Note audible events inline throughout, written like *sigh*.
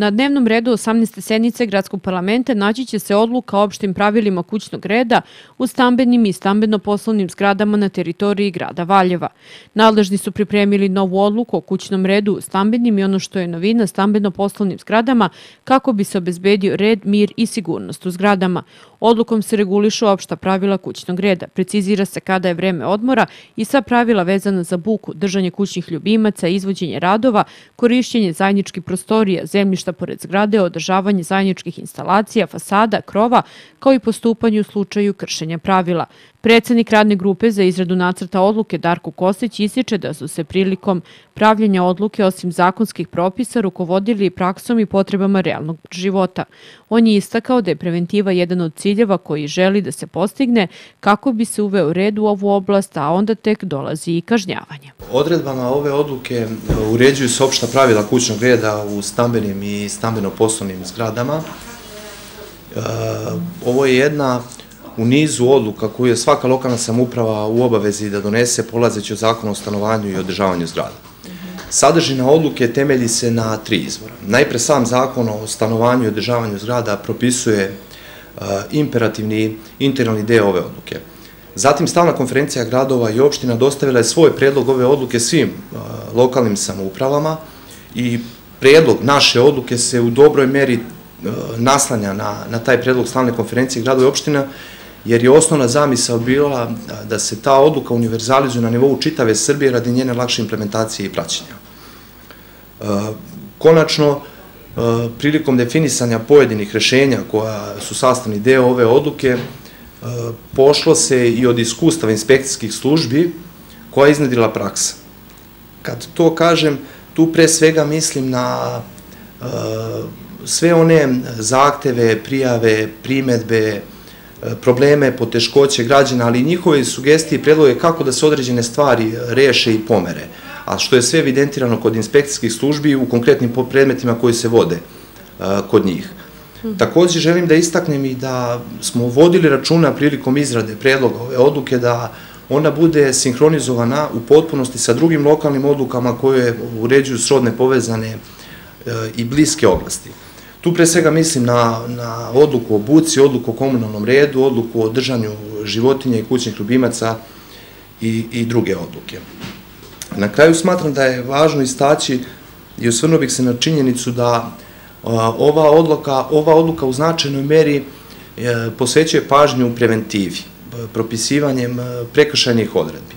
Na dnevnom redu 18. sednice Gradskog parlamenta naći će se odluka o opštim pravilima kućnog reda u stambenim i stambeno-poslovnim zgradama na teritoriji grada Valjeva. Nadležni su pripremili novu odluku o kućnom redu u stambenim i ono što je novina stambeno-poslovnim zgradama kako bi se obezbedio red, mir i sigurnost u zgradama. Odlukom se regulišu opšta pravila kućnog reda. Precizira se kada je vreme odmora i sva pravila vezana za buku, držanje kućnih ljubimaca, izvođenje radova, korišćenje zajedničkih prostorija, zemljišta pored zgrade, održavanje zajedničkih instalacija, fasada, krova, kao i postupanje u slučaju kršenja pravila. Predsednik radne grupe za izradu nacrta odluke Darko Kostić ističe da su se prilikom pravljenja odluke osim zakonskih propisa rukovodili praksom i potrebama realnog života. On je istakao da je preventiva jedan od ciljeva koji želi da se postigne kako bi se uveo red u ovu oblast, a onda tek dolazi i kažnjavanje. Odredbama ove odluke e, uređuju se opšta pravila kućnog reda u stambenim i stambeno-poslovnim zgradama. E, ovo je jedna u nizu odluka koju je svaka lokalna samuprava u obavezi da donese polazeći od zakona o stanovanju i održavanju zgrada. Sadržina odluke temelji se na tri izvora. Najpre sam zakon o stanovanju i održavanju zgrada propisuje E, imperativni integralni deo ove odluke. Zatim stavna konferencija gradova i opština dostavila je svoj predlog ove odluke svim e, lokalnim samoupravama i predlog naše odluke se u dobroj meri e, naslanja na taj predlog stavne konferencije gradova i opština jer je osnovna zamisao bila da se ta odluka univerzalizuje na nivou čitave Srbije radi njene lakše implementacije i praćenja. Konačno, E, prilikom definisanja pojedinih rešenja koja su sastavni deo ove odluke, e, pošlo se i od iskustava inspekcijskih službi koja je iznedila praksa. Kad to kažem, tu pre svega mislim na e, sve one zahteve, prijave, primetbe, probleme, poteškoće građana, ali i njihove sugestije i predloge kako da se određene stvari reše i pomere, a što je sve evidentirano kod inspekcijskih službi u konkretnim predmetima koji se vode kod njih. Također želim da istaknem i da smo vodili računa prilikom izrade predloga ove odluke da ona bude sinhronizovana u potpunosti sa drugim lokalnim odlukama koje uređuju srodne povezane i bliske oblasti. Tu pre svega mislim na odluku o buci, odluku o komunalnom redu, odluku o držanju životinja i kućnih ljubimaca i druge odluke. Na kraju smatram da je važno istaći i osvrnuo bih se na činjenicu da ova odluka u značajnoj meri e, posvećuje pažnju u preventivi, propisivanjem e, prekršajnih odredbi.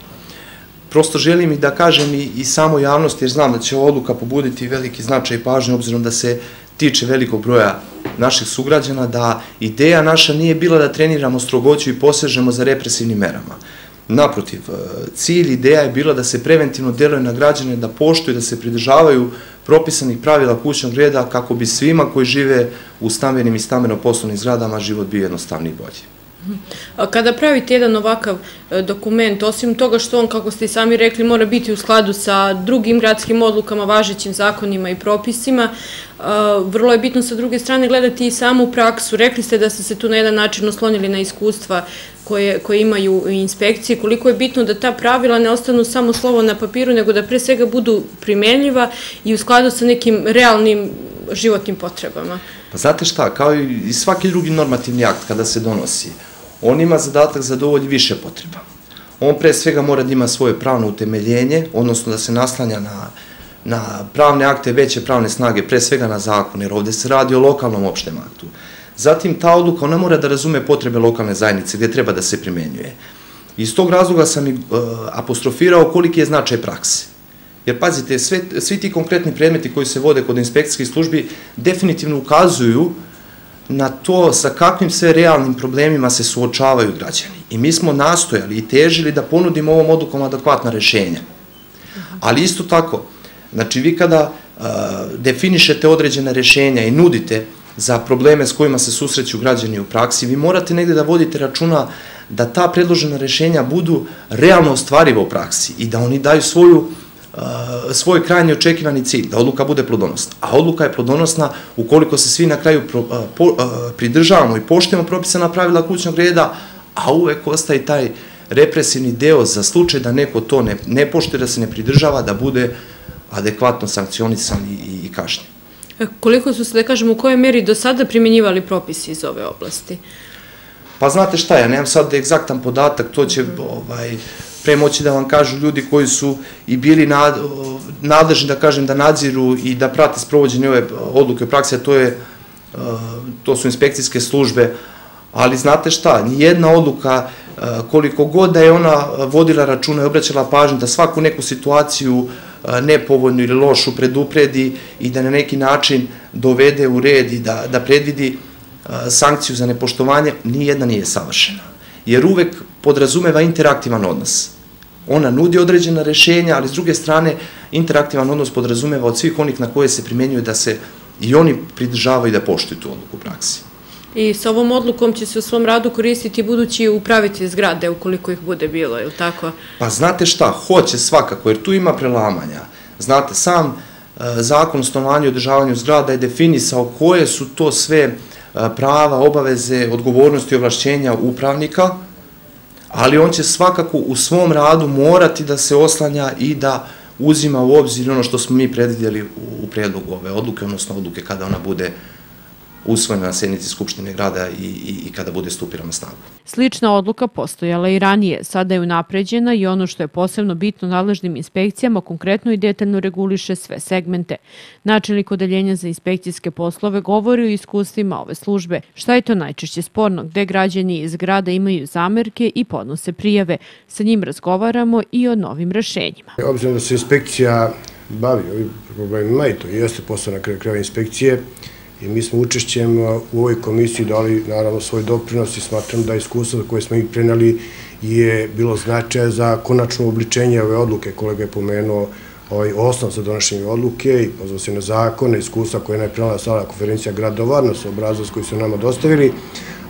Prosto želim i da kažem i samo javnosti, jer znam da će ova odluka pobuditi veliki značaj i pažnju, obzirom da se tiče velikog broja naših sugrađana, da ideja naša nije bila da treniramo strogoću i posežemo za represivnim merama. Naprotiv, e, cilj ideja je bila da se preventivno deluje na građane, da poštuju, da se pridržavaju propisanih pravila kućnog reda kako bi svima koji žive u stambenim i stambeno-poslovnim zgradama život bio jednostavniji i bolji. Kada pravite jedan ovakav e, dokument, osim toga što on, kako ste i sami rekli, mora biti u skladu sa drugim gradskim odlukama, važećim zakonima i propisima, e, vrlo je bitno sa druge strane gledati i samu praksu. Rekli ste da ste se tu na jedan način oslonili na iskustva koje imaju inspekcije. Koliko je bitno da ta pravila ne ostanu samo slovo na papiru, nego da pre svega budu primenljiva i u skladu sa nekim realnim životnim potrebama? Pa znate šta, kao i svaki drugi normativni akt kada se donosi, on ima zadatak za dovolj više potreba. On pre svega mora da ima svoje pravno utemeljenje, odnosno da se naslanja na na pravne akte, veće pravne snage, pre svega na zakon, jer ovdje se radi o lokalnom opštem aktu. Zatim ta odluka, ona mora da razume potrebe lokalne zajednice gdje treba da se primenjuje. Iz tog razloga sam i e, apostrofirao koliki je značaj prakse. Jer pazite, svi ti konkretni predmeti koji se vode kod inspekcijskih službi definitivno ukazuju na to sa kakvim sve realnim problemima se suočavaju građani. I mi smo nastojali i težili da ponudimo ovom odlukom adekvatna rešenja. Ali isto tako, znači vi kada definišete određene rešenja i nudite za probleme s kojima se susreću građani u praksi, vi morate negde da vodite računa da ta predložena rešenja budu realno ostvariva u praksi i da oni daju svoju svoj krajnji očekivani cilj, da odluka bude plodonosna. A odluka je plodonosna ukoliko se svi na kraju pridržavamo i poštujemo propisana pravila kućnog reda, a uvek ostaje taj represivni deo za slučaj da neko to ne poštuje, da se ne pridržava, da bude adekvatno sankcionisan i kažnjen. E, koliko su se, da kažem, u kojoj meri do sada primjenjivali propisi iz ove oblasti? Pa znate šta, ja nemam sad egzaktan podatak, to će ovaj, premoći da vam kažu ljudi koji su i bili nad, nadležni, da kažem, da nadziru i da prate sprovođenje ove odluke u praksi, a to, je, eh, to su inspekcijske službe, ali znate šta, nijedna odluka, eh, koliko god da je ona vodila računa i obraćala pažnju da svaku neku situaciju eh, nepovoljnu ili lošu predupredi i da na neki način dovede u red i da, da predvidi sankciju za nepoštovanje, nijedna nije savršena. Jer uvek podrazumeva interaktivan odnos. Ona nudi određena rešenja, ali s druge strane interaktivan odnos podrazumeva od svih onih na koje se primjenjuje da se i oni pridržavaju da poštuju tu odluku u praksi. I s ovom odlukom će se u svom radu koristiti budući upraviti zgrade ukoliko ih bude bilo, je li tako? Pa znate šta, hoće svakako, jer tu ima prelamanja. Znate, sam e, zakon o stanovanju i održavanju zgrada je definisao koje su to sve e, prava, obaveze, odgovornosti i ovlašćenja upravnika, ali on će svakako u svom radu morati da se oslanja i da uzima u obzir ono što smo mi predvidjeli u predlogu ove odluke, odnosno odluke kada ona bude usvojena na sednici Skupštine grada i, i, i kada bude stupila na snagu. Slična odluka postojala i ranije, sada je unapređena i ono što je posebno bitno nadležnim inspekcijama konkretno i detaljno reguliše sve segmente. Načelnik odeljenja za inspekcijske poslove govori o iskustvima ove službe. Šta je to najčešće sporno, gde građani iz grada imaju zamerke i podnose prijave. Sa njim razgovaramo i o novim rešenjima. Obzirom da se inspekcija bavi ovim problemima i to jeste posao na kraju inspekcije, I mi smo učešćem u ovoj komisiji dali naravno svoj doprinos i smatram da iskustvo koje smo ih prenali je bilo značaja za konačno obličenje ove odluke. Kolega je pomenuo ovaj osnov za donošenje odluke i pozvao se na zakone, iskustva koje je najprenala sala konferencija gradova, nas obrazac koji su nama dostavili,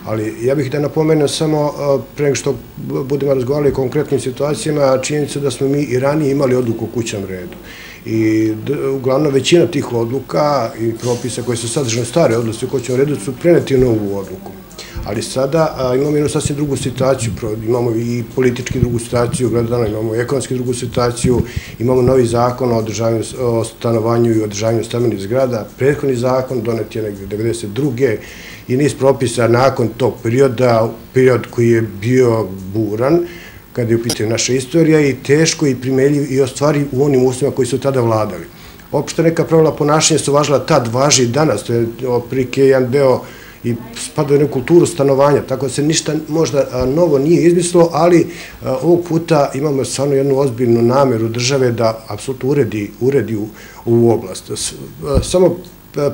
ali ja bih da napomenem samo pre nego što budemo razgovarali o konkretnim situacijama, činjenica da smo mi i ranije imali odluku u kućnom redu i uglavnom većina tih odluka i propisa koje su sadržane stare odluke u kućnom redu su preneti u novu odluku. Ali sada imamo jednu sasvim drugu situaciju, imamo i politički drugu situaciju, gledano imamo i ekonomski drugu situaciju, imamo novi zakon o, o stanovanju i održavanju stamenih zgrada, prethodni zakon donet je negdje 92 i niz propisa nakon tog perioda, period koji je bio buran, kada je upitaju naša istorija i teško i primeljiv i ostvari u onim uslovima koji su tada vladali. Opšte neka pravila ponašanja su važila tad, važi i danas, to je oprike jedan deo i spada u neku kulturu stanovanja, tako da se ništa možda novo nije izmislilo, ali ovog puta imamo stvarno jednu ozbiljnu nameru države da apsolutno uredi, uredi u oblast. Samo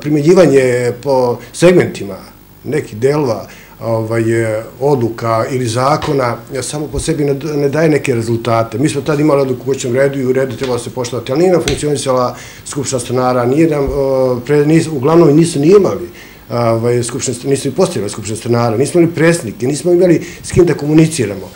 primjenjivanje po segmentima neki delova, ovaj, eh, odluka ili zakona samo po sebi ne daje neke rezultate. Mi smo tad imali odluku u kućnom redu i u redu trebalo se poštovati, ali nije nam funkcionisala skupština stanara, nije nam, eh, uglavnom nisu ni imali ovaj, skupštine, nismo i postavili skupštine stanara, nismo imali presnike, nismo imali s kim da komuniciramo.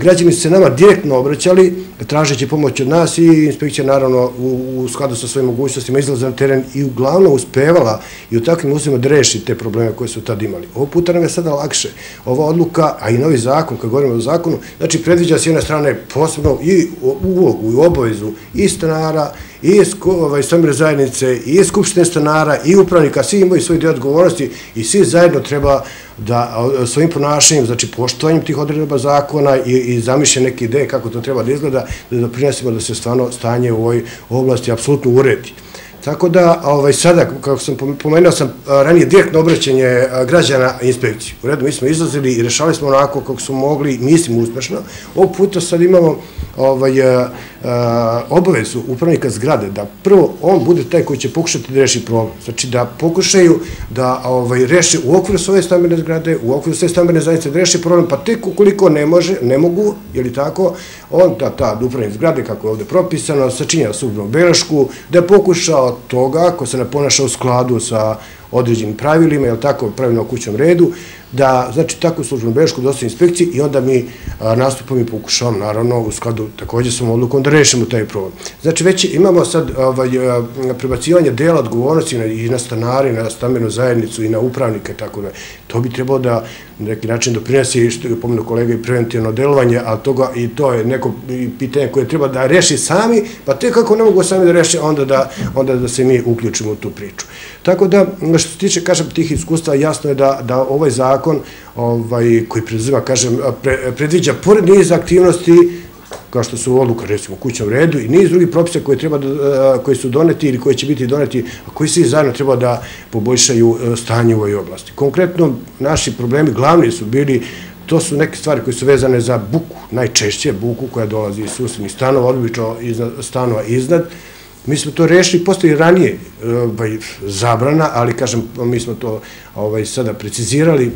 Građani su se nama direktno obraćali, tražeći pomoć od nas i inspekcija naravno u skladu sa svojim mogućnostima izlaza na teren i uglavnom uspevala i u takvim uslovima da reši te probleme koje su tad imali. Ovo puta nam je sada lakše. Ova odluka, a i novi zakon, kad govorimo o zakonu, znači predviđa s jedne strane posebno i ulogu i obavezu i stanara i ovaj, stamire zajednice, i skupštine stanara, i upravnika, svi imaju svoj dio odgovornosti i svi zajedno treba da svojim ponašanjem, znači poštovanjem tih odredba zakona i, i zamišlja neke ideje kako to treba da izgleda, da doprinesimo da se stvarno stanje u ovoj oblasti apsolutno uredi. Tako da, ovaj, sada, kako sam pomenuo, sam ranije direktno obraćanje građana inspekciji. U redu, mi smo izlazili i rešali smo onako kako smo mogli, mislim uspešno. Ovog puta sad imamo ovaj, E, obavezu upravnika zgrade da prvo on bude taj koji će pokušati da reši problem. Znači da pokušaju da ovaj, reše u okviru svoje stambene zgrade, u okviru svoje stambene zajednice da reši problem, pa tek ukoliko ne može, ne mogu, je li tako, on da ta upravnik zgrade, kako je ovde propisano, sačinja subnu belešku, da je pokušao toga, ako se ne ponaša u skladu sa određenim pravilima, jel tako, pravilno o kućnom redu, da, znači, takvu službenu bešku dosta inspekciji i onda mi nastupom i pokušavam, naravno, u skladu također sam odlukom da rešimo taj problem. Znači, već imamo sad ovaj, prebacivanje dela odgovornosti i na stanari, na stambenu zajednicu i na upravnike, tako da to bi trebalo da na neki način doprinese, što je pomenu kolega, i preventivno delovanje, a toga i to je neko pitanje koje treba da reši sami, pa te kako ne mogu sami da reši, onda da, onda da se mi uključimo u tu priču. Tako da, Ono što se tiče, kažem, tih iskustva, jasno je da, da ovaj zakon ovaj, koji predviđa, kažem, pre, predviđa pored niz aktivnosti, kao što su odluka, recimo, kućnom redu i niz drugih propisa koje, treba da, e, koji su doneti ili koji će biti doneti, a koji svi zajedno treba da poboljšaju e, stanje u ovoj oblasti. Konkretno, naši problemi glavni su bili To su neke stvari koje su vezane za buku, najčešće buku koja dolazi iz susrednih stanova, odlično stanova iznad, Mi smo to rešili, postoji ranije e, ovaj, zabrana, ali kažem, mi smo to ovaj, sada precizirali.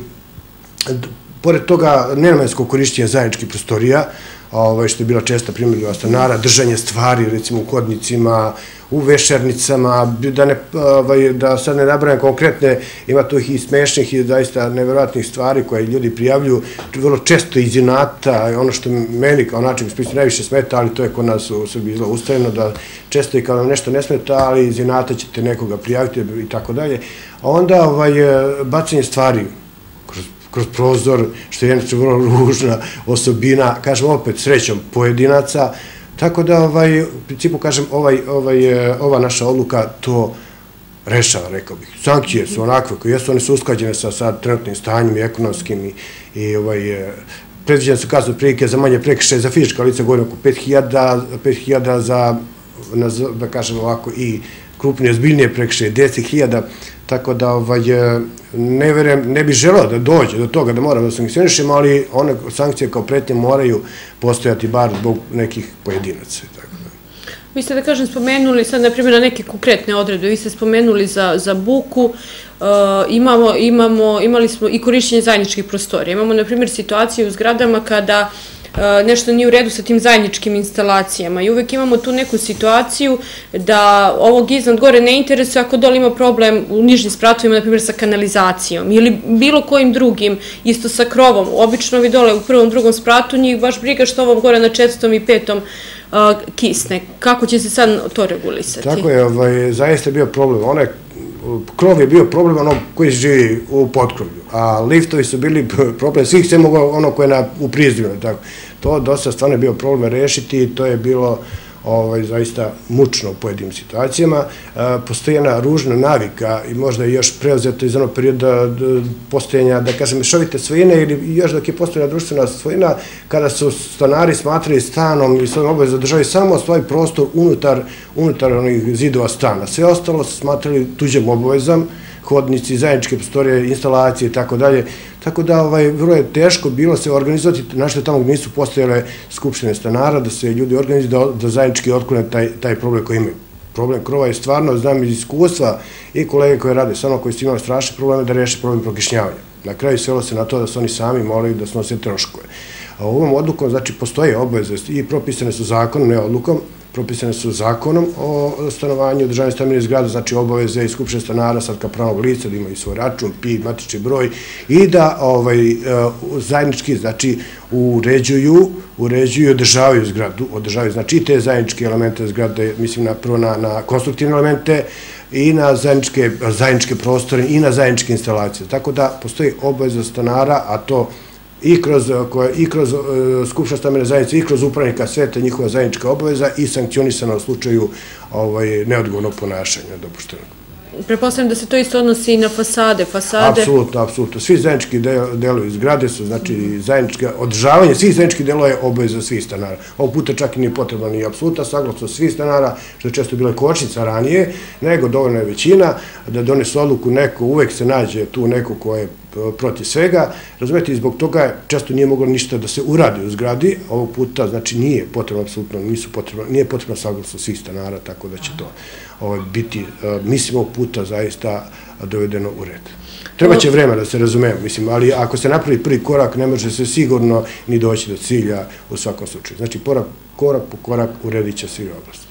Pored toga, nenamensko korišćenje zajedničkih prostorija, ovaj, što je bila česta primjerljiva stanara, držanje stvari, recimo u kodnicima, u vešernicama, da, ne, ovaj, da sad ne nabrajem konkretne, ima tu i smešnih i zaista nevjerojatnih stvari koje ljudi prijavljuju, vrlo često iz inata, ono što meni kao način spisati najviše smeta, ali to je kod nas u Srbiji zelo ustavljeno, da često i kao vam nešto ne smeta, ali iz inata ćete nekoga prijaviti i tako dalje. A onda ovaj, bacanje stvari, kroz prozor, što je jednače vrlo *laughs* ružna osobina, kažem opet srećom pojedinaca, tako da ovaj, u principu kažem ovaj, ovaj, e, ova naša odluka to rešava, rekao bih. Sankcije su onakve koje jesu, one su usklađene sa, sa trenutnim stanjem i ekonomskim i, i ovaj, e, predviđene su kazne prilike za manje prekriše za fizička lica govorim oko 5000, 5000 za, da kažem ovako, i krupnije, zbiljnije prekriše 10.000, tako da ovaj, e, ne, verujem, ne bi želeo da dođe do toga da moram da sankcionišem, ali one sankcije kao pretnje moraju postojati bar zbog nekih pojedinaca. Tako da. Vi ste da kažem spomenuli sad na primjer na neke konkretne odredbe, vi ste spomenuli za, za buku, e, imamo, imamo, imali smo i korišćenje zajedničkih prostorija. Imamo na primjer situacije u zgradama kada E, nešto nije u redu sa tim zajedničkim instalacijama i uvek imamo tu neku situaciju da ovog iznad gore ne interesuje ako dole ima problem u nižnim spratovima, na primjer sa kanalizacijom ili bilo kojim drugim, isto sa krovom. Obično vi dole u prvom, drugom spratu njih baš briga što ovom gore na četvrtom i petom e, kisne. Kako će se sad to regulisati? Tako je, ovaj, zaista je bio problem. Onaj krov je bio problem ono koji živi u potkrovlju, a liftovi su bili *laughs* problem svih se mogo ono koje je na, u prizivno. Tako. To dosta stvarno je bio problem rešiti i to je bilo ovaj, zaista mučno u pojedinim situacijama. E, postoji jedna ružna navika i možda je još preuzeto iz onog perioda e, postojanja, da kažem, mešovite svojine ili još dok je postojena društvena svojina, kada su stanari smatrali stanom i svojom obavezom državi samo svoj prostor unutar, unutar onih zidova stana. Sve ostalo su smatrali tuđem obavezom, hodnici, zajedničke prostorije, instalacije i tako dalje. Tako da ovaj, vrlo je teško bilo se organizovati, našto tamo gdje nisu postojale skupštine stanara, da se ljudi organizuju da, da zajednički otklone taj, taj problem koji imaju. Problem krova je stvarno, znam iz iskustva i kolege koje rade sa mnom koji su imali strašne probleme da reše problem prokišnjavanja. Na kraju svelo se na to da su oni sami morali da snose troškove. A ovom odlukom, znači, postoje obaveze i propisane su zakonom, ne odlukom, propisane su zakonom o stanovanju državne stambene zgrade, znači obaveze i skupšne stanara sad kao pravog lica da imaju svoj račun, pi, matični broj i da ovaj, e, zajednički, znači, uređuju, uređuju i održavaju zgradu, održavaju, znači, i te zajedničke elemente zgrade, mislim na, prvo na, na konstruktivne elemente, i na zajedničke, zajedničke prostore i na zajedničke instalacije. Tako da postoji obaveza stanara, a to i kroz, i kroz uh, Skupšna stamene zajednice, i kroz upravnika sveta njihova zajednička obaveza i sankcionisana u slučaju ovaj, neodgovornog ponašanja dopuštenog. Prepostavljam da se to isto odnosi i na fasade. fasade... Apsolutno, apsolutno. Svi zajednički delovi zgrade su, znači zajedničke održavanje svih zajedničkih delova je obaveza svih stanara. Ovo puta čak i nije potrebno ni apsolutno saglasno svih stanara, što je često bila kočnica ranije, nego dovoljna je većina da donesu odluku neko, uvek se nađe tu neko ko je E, protiv svega. Razumete, zbog toga često nije moglo ništa da se uradi u zgradi. Ovog puta, znači, nije potrebno, apsolutno, nisu potrebno, nije potrebno saglasno svih stanara, tako da će to ovaj, biti, e, mislim, ovog puta zaista dovedeno u red. Treba će vremena da se razume, mislim, ali ako se napravi prvi korak, ne može se sigurno ni doći do cilja u svakom slučaju. Znači, korak, korak po korak uredit će svi oblasti.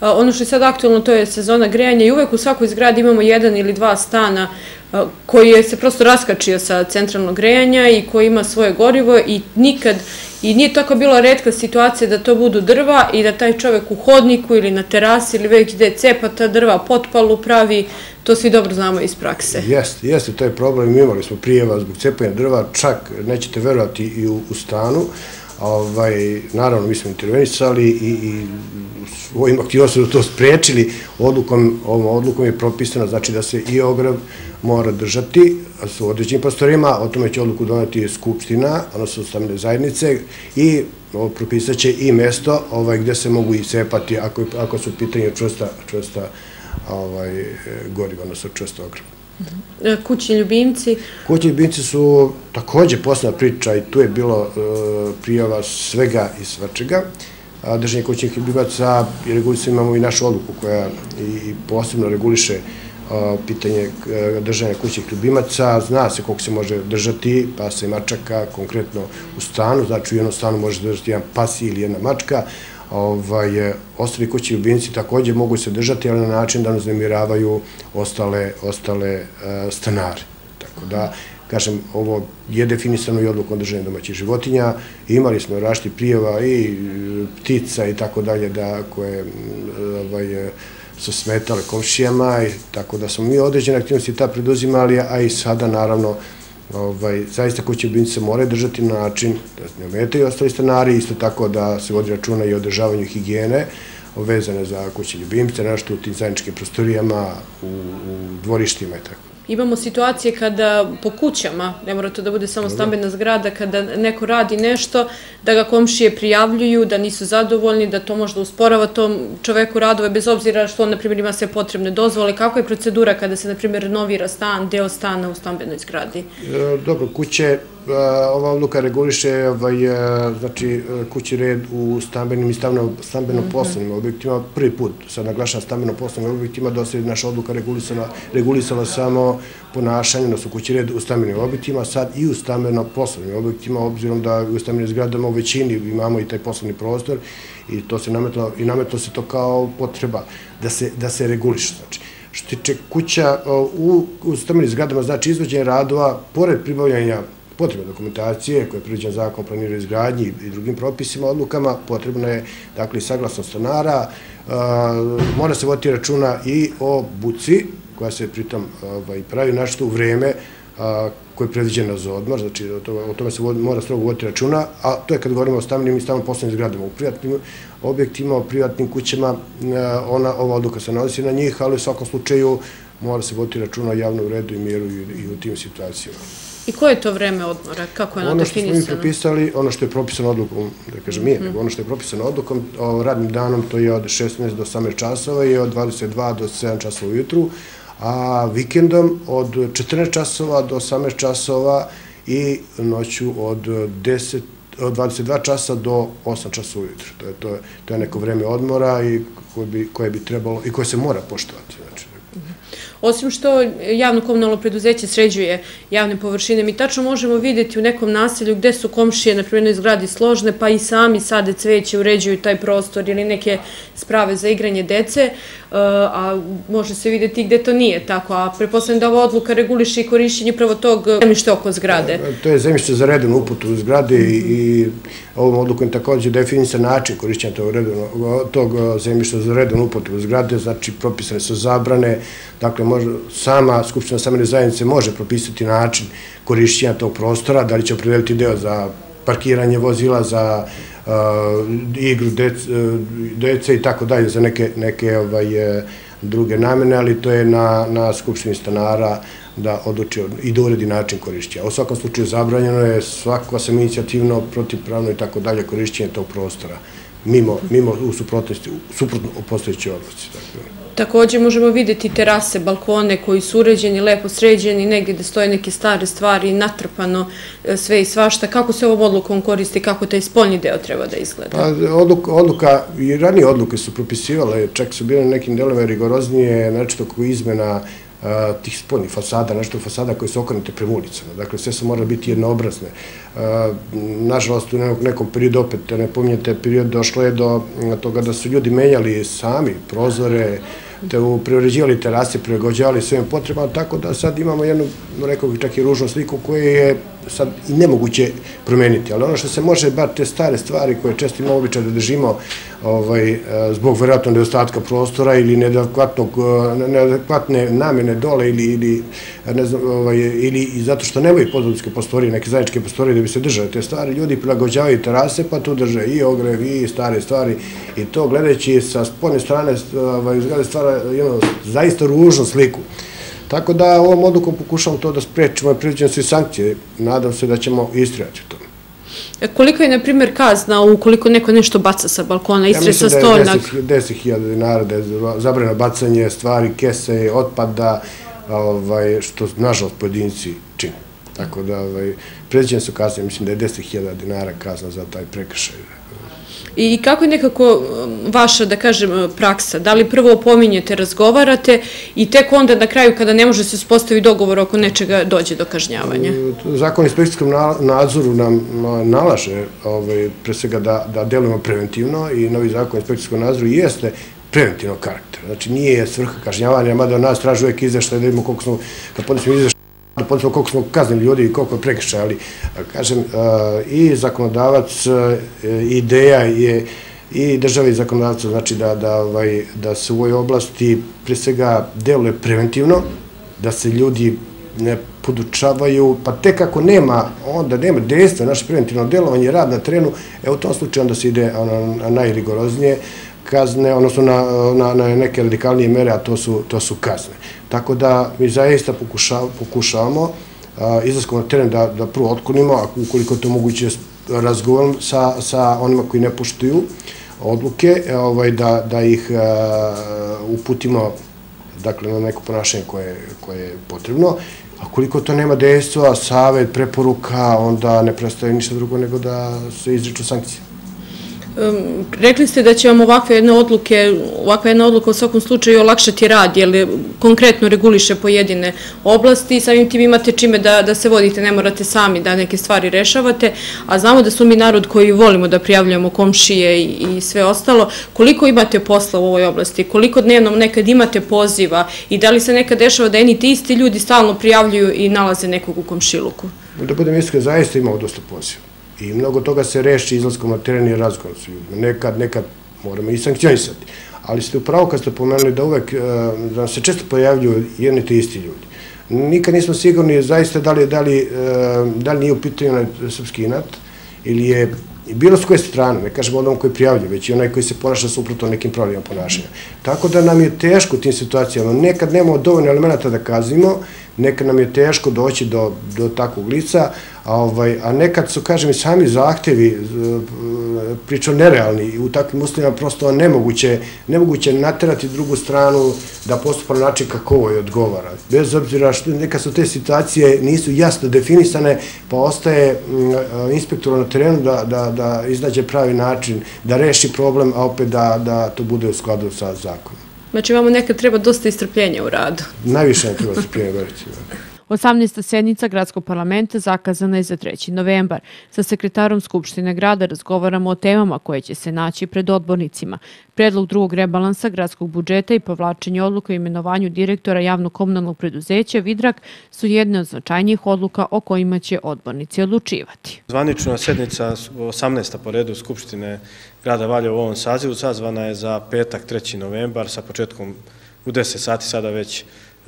Ono što je sad aktualno, to je sezona grejanja i uvek u svakoj zgradi imamo jedan ili dva stana koji je se prosto raskačio sa centralnog grejanja i koji ima svoje gorivo i nikad, i nije tako bila redka situacija da to budu drva i da taj čovjek u hodniku ili na terasi ili već gde cepa ta drva potpalu pravi, to svi dobro znamo iz prakse. Jeste, jeste, taj problem, imali smo prijeva zbog cepanja drva, čak nećete verovati i u stanu, ovaj, naravno mi smo intervenisali i, i svojim aktivnostima to sprečili, odlukom, ovom odlukom je propisano, znači da se i ograv mora držati u određenim prostorima, o tome će odluku donati Skupština, odnosno stavne zajednice i propisat će i mesto ovaj, gde se mogu isepati ako, ako su pitanje čvrsta, čvrsta ovaj, goriva, odnosno čvrsta ograv. E, kućni ljubimci? Kućni ljubimci su također posljedna priča i tu je bilo e, prijava svega i svačega. Držanje kućnih ljubimaca i regulisno imamo i našu odluku koja i posebno reguliše pitanje e, držanja kućnih ljubimaca. Zna se koliko se može držati pasa i mačaka, konkretno u stanu, znači u jednom stanu može držati jedan pas ili jedna mačka, ovaj, e, ostali kući ljubimci također mogu se držati, ali na način da ne znamiravaju ostale, ostale e, stanare. Tako da, kažem, ovo je definisano i odlukom držanja domaćih životinja. Imali smo rašti prijeva i e, ptica i tako dalje, da koje ovaj, e, su smetale komšijama, i tako da smo mi određene aktivnosti ta preduzimali, a i sada, naravno, ovaj, zaista kuće ljubimci se moraju držati na način da ne ometaju ostali stanari, isto tako da se vodi računa i o održavanju higijene, vezane za kuće ljubimce, našto u tim zajedničkim prostorijama, u, u dvorištima i tako imamo situacije kada po kućama, ne mora to da bude samo stambena zgrada, kada neko radi nešto, da ga komšije prijavljuju, da nisu zadovoljni, da to možda usporava tom čoveku radove, bez obzira što on, na primjer, ima sve potrebne dozvole. Kako je procedura kada se, na primjer, renovira stan, deo stana u stambenoj zgradi? E, dobro, kuće ova odluka reguliše ovaj, znači, kući red u stambenim i stambeno-poslovnim mhm. objektima. Prvi put sad naglašam stambeno-poslovnim objektima, da se naša odluka regulisala samo ponašanje, odnosno kući red u stambenim objektima, sad i u stambeno-poslovnim objektima, obzirom da u stambenim zgradama u većini imamo i taj poslovni prostor i to se nametlo, i nametlo se to kao potreba da se, da se reguliše. Znači, što tiče kuća u, u stambenim zgradama, znači izvođenje radova, pored pribavljanja potrebne dokumentacije koje je priđen zakon planiraju izgradnji i drugim propisima, odlukama, potrebno je dakle, saglasnost stanara, e, mora se voditi računa i o buci, koja se pritom ovaj, pravi našto u vreme e, koje je predviđeno za odmor, znači o tome se mora strogo voditi računa, a to je kad govorimo o stavnim i stavnim poslovnim zgradama. U privatnim objektima, u privatnim kućama, e, ona, ova odluka se nalazi na njih, ali u svakom slučaju mora se voditi računa o javnom redu i miru i u tim situacijama. I koje je to vreme odmora? Kako je ono definisano? Ono što smo mi propisali, ono što je propisano odlukom, da kažem nije, nego ono što je propisano odlukom, radnim danom to je od 16 do 18 časova i od 22 do 7 časova ujutru, a vikendom od 14 časova do 18 časova i noću od 10 od 22 časa do 8 časa ujutru. To je, to, je, to je neko vreme odmora i koje bi, koje bi trebalo i koje se mora poštovati. Osim što javno komunalno preduzeće sređuje javne površine, mi tačno možemo vidjeti u nekom naselju gde su komšije, na primjer, zgradi složne, pa i sami sade cveće, uređuju taj prostor ili neke sprave za igranje dece, e, a može se vidjeti gde to nije tako. A preposledam da ova odluka reguliše i korišćenje prvo tog zemljište oko zgrade. E, to je zemljište za redenu uputu u zgrade i ovom odlukom također definisa način korišćenja tog e, zemljišta za redenu uputu u zgrade, znači propisane su zabrane, dakle sama Skupština samene zajednice može propisati način korišćenja tog prostora, da li će opredeliti deo za parkiranje vozila, za uh, igru e, dece i tako dalje, za neke ovaj, e, druge namene, ali to je na Skupštini stanara da odluči i da uredi način korišćenja. U svakom slučaju zabranjeno je svako sam inicijativno, protivpravno i tako dalje korišćenje tog prostora, mimo u suprotno postojeće odluci. Dakle. Također možemo vidjeti terase, balkone koji su uređeni, lepo sređeni, negdje gdje stoje neke stare stvari, natrpano e, sve i svašta. Kako se ovom odlukom koristi, kako taj spoljni deo treba da izgleda? Pa, odluka, i ranije odluke su propisivale, čak su bile nekim delove rigoroznije, znači toko izmena e, tih spodnih fasada, nešto fasada koje su okrenute prema ulicama. Dakle, sve su morali biti jednoobrazne. E, nažalost, u nekom periodu, opet, ne pominjate period, došlo je do toga da su ljudi menjali sami prozore, te preuređivali terase, prilagođavali svojim potrebama, tako da sad imamo jednu, rekao bih čak i ružnu sliku koja je sad i nemoguće promeniti. Ali ono što se može, bar te stare stvari koje često imamo običaj da držimo ovaj, eh, zbog vjerojatno nedostatka prostora ili eh, neadekvatne namjene dole ili, ili, eh, ne znam, ovaj, ili i zato što nemaju podvodske postorije, neke zajedničke postorije da bi se držali te stvari, ljudi prilagođavaju terase pa tu drže i ogrev i stare stvari i to gledajući sa spodne strane ovaj, zgrade stvara jednu zaista ružnu sliku. Tako da ovom odlukom pokušamo to da sprečimo i priđenju svi sankcije. Nadam se da ćemo istrijati to. E, koliko je, na primjer, kazna ukoliko neko nešto baca sa balkona, istri sa stolnak? Ja mislim da je 10.000 dinara, da je zabrano bacanje stvari, kese, otpada, ovaj, što nažalost pojedinci čini. Tako da ovaj, pređenje su kazne, mislim da je 10.000 dinara kazna za taj prekršaj. I kako je nekako um, vaša, da kažem, uh, praksa? Da li prvo pominjete, razgovarate i tek onda na kraju kada ne može se uspostaviti dogovor oko nečega dođe do kažnjavanja? Mm, zakon o inspekcijskom nadzoru nam nalaže ovaj, pre svega da delujemo preventivno i novi zakon o inspekcijskom nadzoru jeste preventivno karakter. Znači nije svrha kažnjavanja, mada nas traži uvijek izveštaj da vidimo koliko smo, kad podnesimo izveštaj, da koliko smo kaznili ljudi i koliko je ali kažem, e, i zakonodavac, e, ideja je i države i zakonodavca, znači da, da, ovaj, da se u ovoj oblasti pre svega deluje preventivno, da se ljudi ne podučavaju, pa tek ako nema, onda nema dejstva, naše preventivno delovanje, rad na trenu, e u tom slučaju onda se ide ono, najrigoroznije, kazne, odnosno na, na, na neke radikalnije mere, a to su, to su kazne. Tako da mi zaista pokušavamo izlaskom na teren da, da prvo otklonimo, a ukoliko to moguće razgovorom sa, sa onima koji ne poštuju odluke, e, ovaj, da, da ih e, uputimo dakle, na neko ponašanje koje, koje je potrebno. A koliko to nema dejstva, savet, preporuka, onda ne prestaje ništa drugo nego da se izriču sankcije. Rekli ste da će vam ovakve jedne odluke, ovakva jedna odluka u svakom slučaju olakšati rad, jer konkretno reguliše pojedine oblasti i samim tim imate čime da, da se vodite, ne morate sami da neke stvari rešavate, a znamo da smo mi narod koji volimo da prijavljamo komšije i, i sve ostalo. Koliko imate posla u ovoj oblasti? Koliko dnevno nekad imate poziva i da li se nekad dešava da eni ti isti ljudi stalno prijavljuju i nalaze nekog u komšiluku? Da budem iskren, zaista imamo dosta poziva. I mnogo toga se reši izlaskom na teren i razgovor s ljudima. Nekad, nekad moramo i sankcionisati. Ali ste upravo kad ste pomenuli da uvek, eh, da se često pojavljuju jedni te isti ljudi. Nikad nismo sigurni zaista da li, da li, eh, da li nije u pitanju srpski inat ili je bilo s koje strane, ne kažemo onom koji prijavlja, već i onaj koji se ponaša suprotno nekim pravilima ponašanja. Tako da nam je teško u tim situacijama. Nekad nemamo dovoljno elementa da kazimo, nekad nam je teško doći do, do takvog lica, a, ovaj, a nekad su, kažem, i sami zahtevi e, pričao nerealni i u takvim uslovima prosto nemoguće, nemoguće naterati drugu stranu da postupa na način kako ovo je odgovara. Bez obzira što neka su te situacije nisu jasno definisane, pa ostaje e, inspektoru na terenu da, da, da iznađe pravi način, da reši problem, a opet da, da to bude u skladu sa zakonom. Znači, vama nekad treba dosta istrpljenja u radu. Najviše ne treba istrpljenja, veriti. 18. sednica Gradskog parlamenta zakazana je za 3. novembar. Sa sekretarom Skupštine grada razgovaramo o temama koje će se naći pred odbornicima. Predlog drugog rebalansa gradskog budžeta i povlačenje odluka o imenovanju direktora javno-komunalnog preduzeća Vidrak su jedne od značajnijih odluka o kojima će odbornici odlučivati. Zvanična sednica 18. po redu Skupštine grada Valja u ovom sazivu sazvana je za petak 3. novembar sa početkom u 10 sati sada već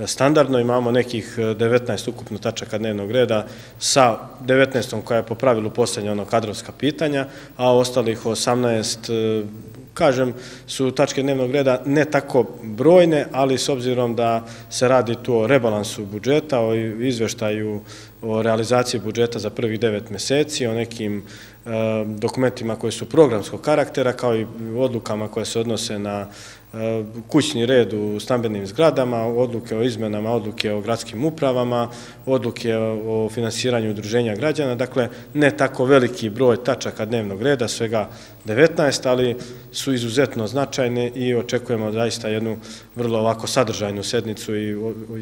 standardno. Imamo nekih e, 19 ukupno tačaka dnevnog reda sa 19. koja je po pravilu posljednja ono kadrovska pitanja, a ostalih 18 e, kažem, su tačke dnevnog reda ne tako brojne, ali s obzirom da se radi tu o rebalansu budžeta, o izveštaju o realizaciji budžeta za prvih devet meseci, o nekim e, dokumentima koji su programskog karaktera, kao i odlukama koje se odnose na Eh, kućni red u stambenim zgradama, odluke o izmenama, odluke o gradskim upravama, odluke o finansiranju udruženja građana, dakle ne tako veliki broj tačaka dnevnog reda, svega 19, ali su izuzetno značajne i očekujemo zaista jednu vrlo ovako sadržajnu sednicu i,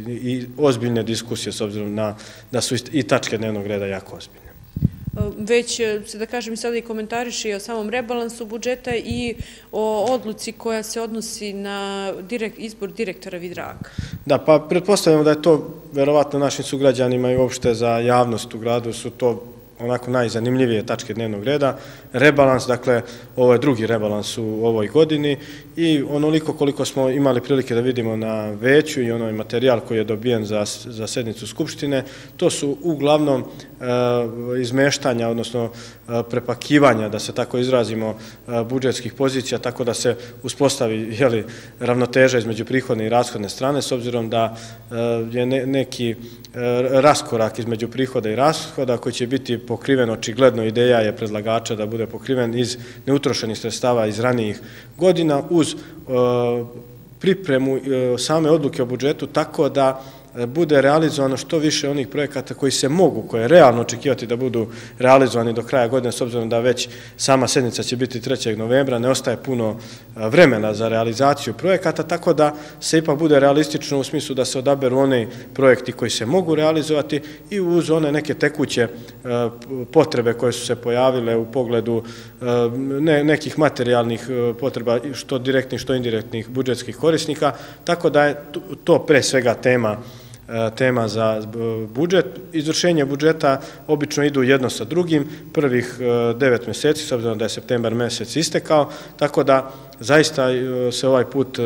i ozbiljne diskusije s obzirom na da su i tačke dnevnog reda jako ozbiljne. Već e, se da kažem sada i komentariši o samom rebalansu budžeta i o odluci koja se odnosi na izbor direktora Vidraka. Da, pa pretpostavljamo da je to verovatno našim sugrađanima i uopšte za javnost u gradu su to onako najzanimljivije tačke dnevnog reda. Rebalans, dakle, ovo je drugi rebalans u ovoj godini i onoliko koliko smo imali prilike da vidimo na veću i onaj materijal koji je dobijen za, za sednicu Skupštine, to su uglavnom e, izmeštanja, odnosno e, prepakivanja, da se tako izrazimo, e, budžetskih pozicija, tako da se uspostavi jeli, ravnoteža između prihodne i rashodne strane, s obzirom da e, je ne, neki e, raskorak između prihoda i rashoda koji će biti pokriven, očigledno ideja je predlagača da bude pokriven iz neutrošenih sredstava iz ranijih godina uz e, pripremu e, same odluke o budžetu tako da E, bude realizovano što više onih projekata koji se mogu, koje je realno očekivati da budu realizovani do kraja godine, s obzirom da već sama sednica će biti 3. novembra, ne ostaje puno e, vremena za realizaciju projekata, tako da se ipak bude realistično u smislu da se odaberu one projekti koji se mogu realizovati i uz one neke tekuće e, potrebe koje su se pojavile u pogledu nekih materijalnih potreba, što direktnih, što indirektnih budžetskih korisnika, tako da je to pre svega tema E, tema za budžet. Izvršenje budžeta obično idu jedno sa drugim, prvih e, devet meseci, s obzirom da je septembar mesec istekao, tako da zaista e, se ovaj put e,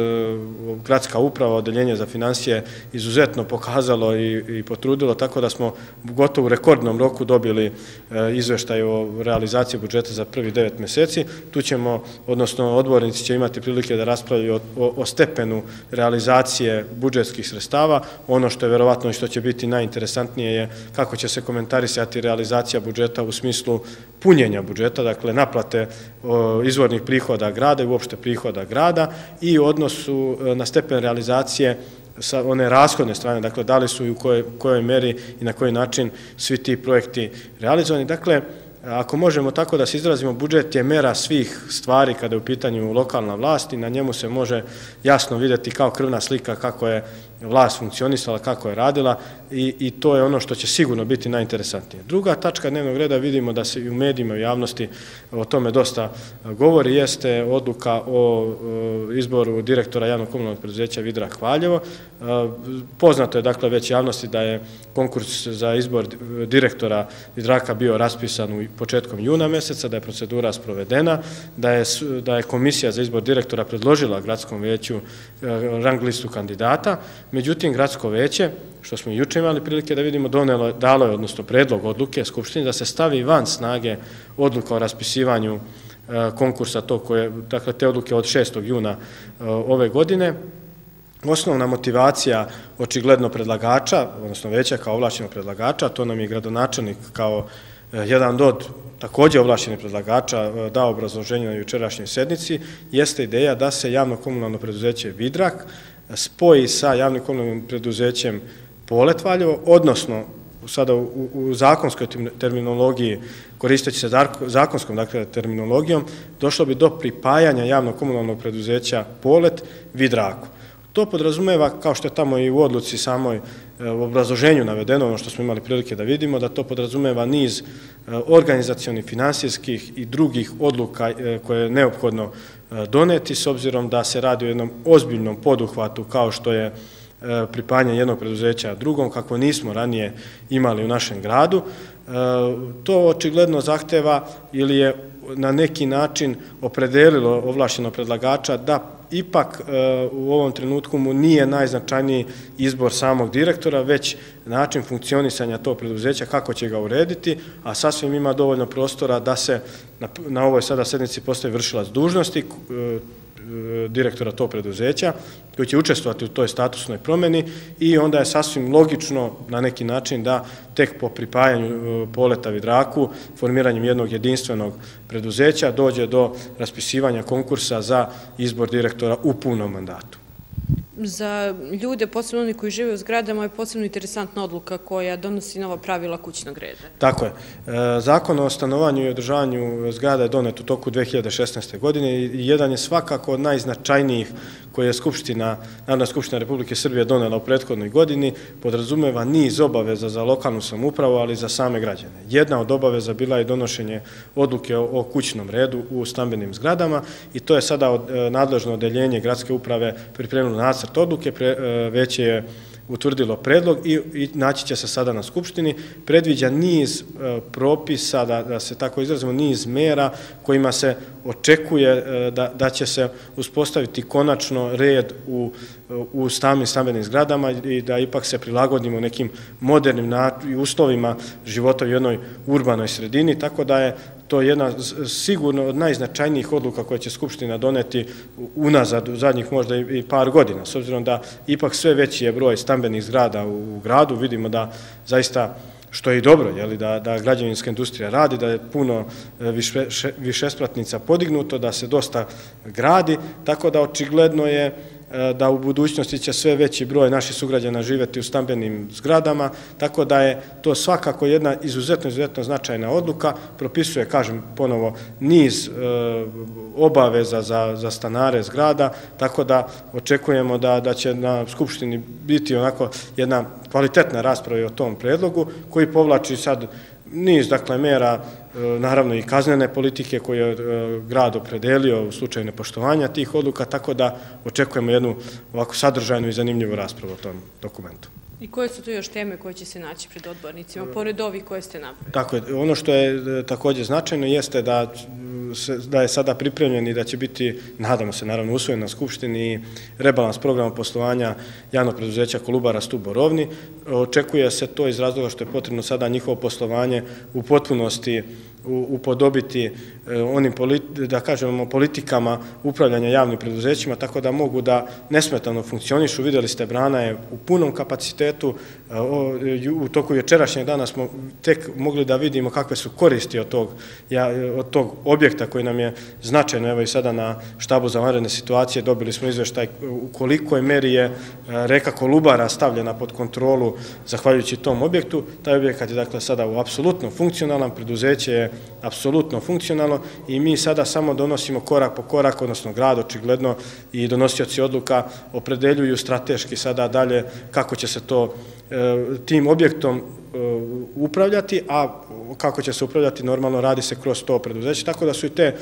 gradska uprava, odeljenje za financije izuzetno pokazalo i, i potrudilo, tako da smo gotovo u rekordnom roku dobili e, izveštaj o realizaciji budžeta za prvi devet meseci. Tu ćemo, odnosno odbornici će imati prilike da raspravljaju o, o, o stepenu realizacije budžetskih sredstava, ono što je verovatno i što će biti najinteresantnije je kako će se komentarisati realizacija budžeta u smislu punjenja budžeta, dakle naplate e, izvornih prihoda grada i uopšte prihoda grada i u odnosu e, na stepen realizacije sa one rashodne strane, dakle da li su i u kojoj meri i na koji način svi ti projekti realizovani. Dakle, ako možemo tako da se izrazimo, budžet je mera svih stvari kada je u pitanju lokalna vlast i na njemu se može jasno videti kao krvna slika kako je vlast funkcionisala, kako je radila i, i to je ono što će sigurno biti najinteresantnije. Druga tačka dnevnog reda vidimo da se i u medijima i u javnosti o tome dosta govori, jeste odluka o e, izboru direktora javnog komunalnog preduzeća Vidra Hvaljevo. E, poznato je dakle već javnosti da je konkurs za izbor direktora Vidraka bio raspisan u početkom juna meseca, da je procedura sprovedena, da je, da je komisija za izbor direktora predložila gradskom veću e, rang listu kandidata, Međutim, gradsko veće, što smo juče imali prilike da vidimo, donelo, dalo je, odnosno predlog odluke Skupštine da se stavi van snage odluka o raspisivanju e, konkursa, to koje, dakle, te odluke od 6. juna e, ove godine. Osnovna motivacija očigledno predlagača, odnosno veća kao ovlašćenog predlagača, to nam je gradonačelnik kao e, jedan od također ovlašćenih predlagača e, dao obrazloženje na jučerašnjoj sednici, jeste ideja da se javno komunalno preduzeće Vidrak spoji sa javnim komunalnim preduzećem Polet Valjevo, odnosno sada u, u zakonskoj terminologiji, koristeći se zakonskom dakle, terminologijom, došlo bi do pripajanja javnog komunalnog preduzeća Polet Vidraku. To podrazumeva, kao što je tamo i u odluci samoj e, u obrazloženju navedeno, ono što smo imali prilike da vidimo, da to podrazumeva niz e, organizacijonih, finansijskih i drugih odluka e, koje je neophodno doneti, s obzirom da se radi o jednom ozbiljnom poduhvatu kao što je pripanje jednog preduzeća drugom, kako nismo ranije imali u našem gradu. To očigledno zahteva ili je na neki način opredelilo ovlašeno predlagača da ipak e, u ovom trenutku mu nije najznačajniji izbor samog direktora, već način funkcionisanja tog preduzeća, kako će ga urediti, a sasvim ima dovoljno prostora da se na ovoj sada sednici postoji vršilac dužnosti, e, E, direktora to preduzeća, koji će učestvovati u toj statusnoj promeni i onda je sasvim logično na neki način da tek po pripajanju e, poleta vidraku, formiranjem jednog jedinstvenog preduzeća, dođe do raspisivanja konkursa za izbor direktora u punom mandatu za ljude, posebno oni koji žive u zgradama, je posebno interesantna odluka koja donosi nova pravila kućnog reda. Tako je. E, Zakon o stanovanju i održavanju zgrada je donet u toku 2016. godine i jedan je svakako od najznačajnijih koje je Skupština, Narodna Skupština Republike Srbije donela u prethodnoj godini, podrazumeva niz obaveza za lokalnu samupravu, ali i za same građane. Jedna od obaveza bila je donošenje odluke o kućnom redu u stambenim zgradama i to je sada e, nadležno odeljenje gradske uprave pripremljeno nacrt odluke, pre, e, već je utvrdilo predlog i naći će se sada na Skupštini, predviđa niz e, propisa, da se tako izrazimo, niz mera kojima se očekuje e, da će se uspostaviti konačno red u stavnim stambenim zgradama i da ipak se prilagodimo nekim modernim uslovima života u jednoj urbanoj sredini, tako da je to je jedna sigurno od najznačajnijih odluka koje će Skupština doneti unazad u zadnjih možda i par godina, s obzirom da ipak sve veći je broj stambenih zgrada u gradu, vidimo da zaista što je i dobro, da, da građevinska industrija radi, da je puno e, više, višespratnica podignuto, da se dosta gradi, tako da očigledno je E, da u budućnosti će sve veći broj naših sugrađana živeti u stambenim zgradama, tako da je to svakako jedna izuzetno, izuzetno značajna odluka, propisuje, kažem ponovo, niz e, obaveza za, za stanare zgrada, tako da očekujemo da, da će na Skupštini biti onako jedna kvalitetna rasprava o tom predlogu, koji povlači sad niz, dakle, mera E, naravno i kaznene politike koje je e, grad opredelio u slučaju nepoštovanja tih odluka, tako da očekujemo jednu ovako sadržajnu i zanimljivu raspravu o tom dokumentu. I koje su to još teme koje će se naći pred odbornicima, pored ovih koje ste napravili? Tako je. Ono što je e, također značajno jeste da, da je sada pripremljen i da će biti, nadamo se, naravno, usvojen na Skupštini rebalans programa poslovanja javnog preduzeća Kolubara Stuborovni. Očekuje se to iz razloga što je potrebno sada njihovo poslovanje u potpunosti upodobiti e, onim, da kažemo, politikama upravljanja javnim preduzećima, tako da mogu da nesmetano funkcionišu. Videli ste, Brana je u punom kapacitetu. U toku večerašnjeg dana smo tek mogli da vidimo kakve su koristi od tog, ja, od tog objekta koji nam je značajno. Evo i sada na štabu za vanredne situacije dobili smo izveštaj u kolikoj meri je e, reka Kolubara stavljena pod kontrolu zahvaljujući tom objektu. Taj objekat je dakle sada u apsolutno funkcionalan, preduzeće je apsolutno funkcionalno i mi sada samo donosimo korak po korak, odnosno grad očigledno i donosioci odluka opredeljuju strateški sada dalje kako će se to E, tim objektom e, upravljati, a kako će se upravljati normalno radi se kroz to preduzeće, tako da su i te e,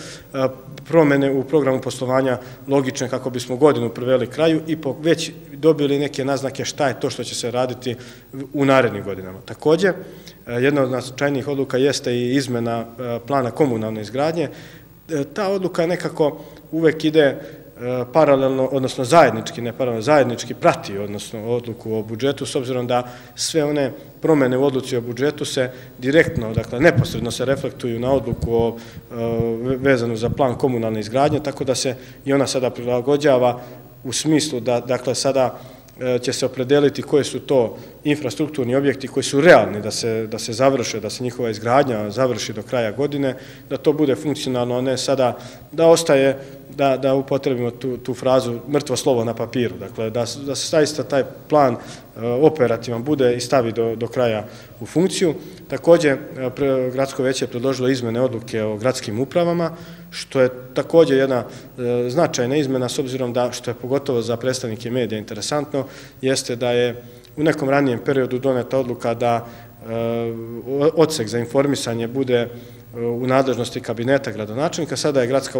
promene u programu poslovanja logične kako bismo godinu preveli kraju i već dobili neke naznake šta je to što će se raditi u narednim godinama. Također, jedna od značajnijih odluka jeste i izmena plana komunalne izgradnje. Ta odluka nekako uvek ide E, paralelno, odnosno zajednički, ne paralelno, zajednički prati, odnosno odluku o budžetu, s obzirom da sve one promene u odluci o budžetu se direktno, dakle, neposredno se reflektuju na odluku o, e, vezanu za plan komunalne izgradnje, tako da se i ona sada prilagođava u smislu da, dakle, sada e, će se opredeliti koje su to infrastrukturni objekti koji su realni da se, da se završe, da se njihova izgradnja završi do kraja godine, da to bude funkcionalno, a ne sada da ostaje, da, da upotrebimo tu, tu frazu mrtvo slovo na papiru, dakle da, da se zaista taj plan e, operativan bude i stavi do, do kraja u funkciju. Također, e, pre, gradsko veće je predložilo izmene odluke o gradskim upravama, što je također jedna e, značajna izmena s obzirom da, što je pogotovo za predstavnike medija interesantno, jeste da je u nekom ranijem periodu doneta odluka da e, odsek za informisanje bude e, u nadležnosti kabineta gradonačelnika. Sada je gradska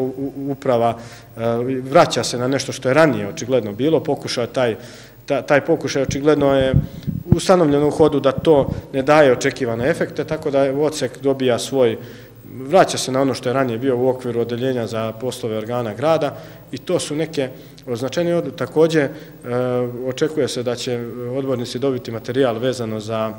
uprava, e, vraća se na nešto što je ranije očigledno bilo, pokušao taj taj pokušaj očigledno je ustanovljeno u hodu da to ne daje očekivane efekte, tako da odsek dobija svoj vraća se na ono što je ranije bio u okviru odeljenja za poslove organa grada i to su neke označenje. Također e, očekuje se da će odbornici dobiti materijal vezano za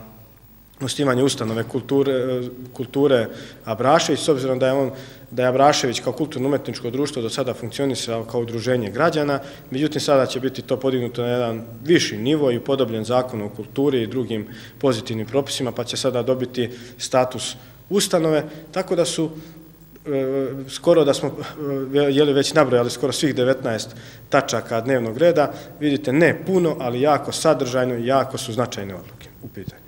osnivanje ustanove kulture, kulture Abrašević, s obzirom da je on da je Abrašević kao kulturno-umetničko društvo do sada funkcionisao kao udruženje građana, međutim sada će biti to podignuto na jedan viši nivo i upodobljen zakon o kulturi i drugim pozitivnim propisima, pa će sada dobiti status ustanove, tako da su e, skoro da smo e, je jeli već nabrojali skoro svih 19 tačaka dnevnog reda, vidite ne puno, ali jako sadržajno i jako su značajne odluke u pitanju.